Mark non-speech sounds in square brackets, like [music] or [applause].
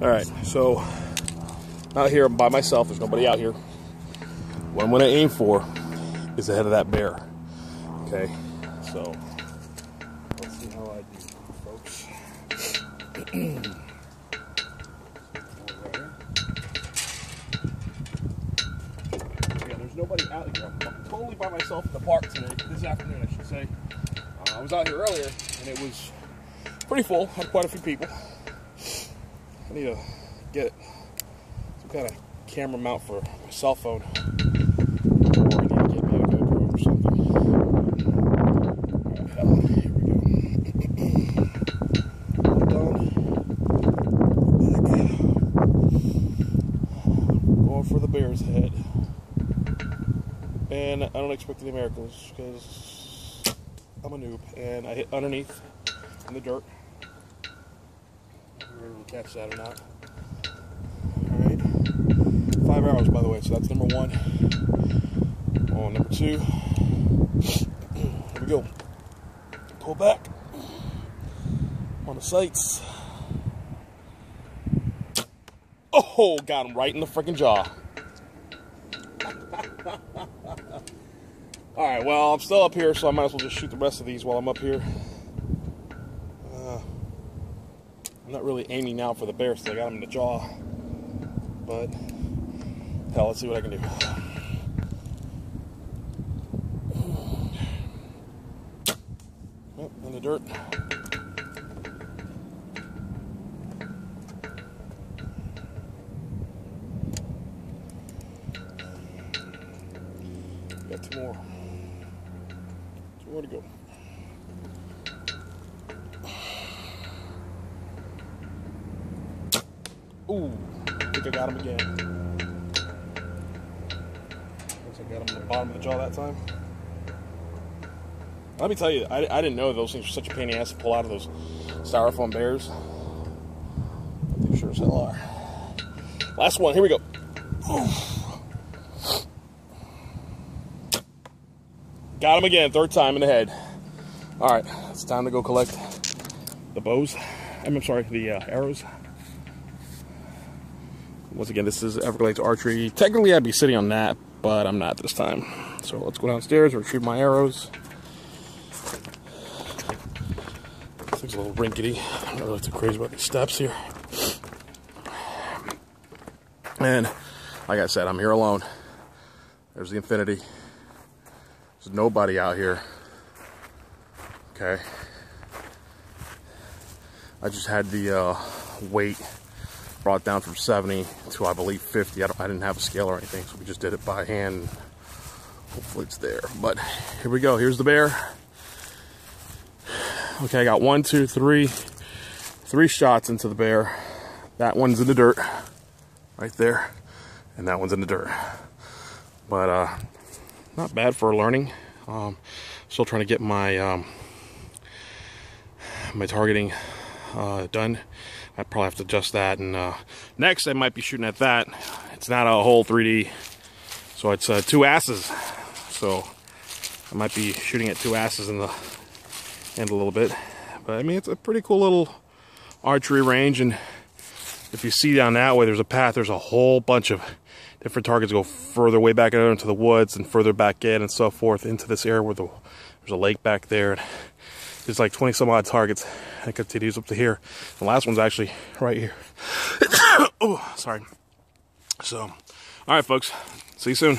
All right, so out here I'm by myself. There's nobody out here. What I'm going to aim for is the head of that bear. Okay, so let's see how I do, folks. [clears throat] yeah, there's nobody out here. I'm totally by myself in the park today. This afternoon, I should say. Uh, I was out here earlier, and it was pretty full. Had quite a few people. I need to get some kind of camera mount for my cell phone. Bear's head. And I don't expect any miracles because I'm a noob. And I hit underneath in the dirt. Will catch that or not. Alright. Five arrows, by the way, so that's number one. On number two. Here we go. Pull back. On the sights. Oh, got him right in the freaking jaw. [laughs] Alright, well, I'm still up here, so I might as well just shoot the rest of these while I'm up here. Uh, I'm not really aiming now for the bear, so I got him in the jaw. But, hell, let's see what I can do. Oh, in the dirt. Got two more. Two more to go. Ooh, I think I got him again. Looks like I got him on the bottom of the jaw that time. Let me tell you, I, I didn't know those things were such a pain in the ass to pull out of those styrofoam bears. They sure as hell are. Last one, here we go. Got him again, third time in the head. All right, it's time to go collect the bows. I'm sorry, the uh, arrows. Once again, this is Everglades Archery. Technically, I'd be sitting on that, but I'm not this time. So let's go downstairs, retrieve my arrows. This thing's a little rinkety. I'm not really too crazy about these steps here. And like I said, I'm here alone. There's the infinity. There's nobody out here. Okay. I just had the uh, weight brought down from 70 to I believe 50. I, I, didn't have a scale or anything, so we just did it by hand. Hopefully it's there. But here we go. Here's the bear. Okay, I got one, two, three, three shots into the bear. That one's in the dirt, right there, and that one's in the dirt. But uh, not bad for learning. Um, still trying to get my um, my targeting uh, done. I probably have to adjust that. And uh, next, I might be shooting at that. It's not a whole 3D, so it's uh, two asses. So I might be shooting at two asses in the end a little bit. But I mean, it's a pretty cool little archery range. And if you see down that way, there's a path. There's a whole bunch of different targets go further way back out into the woods and further back in and so forth into this area where the, there's a lake back there. There's like 20 some odd targets that continues up to here. The last one's actually right here. [coughs] oh, sorry. So, all right, folks. See you soon.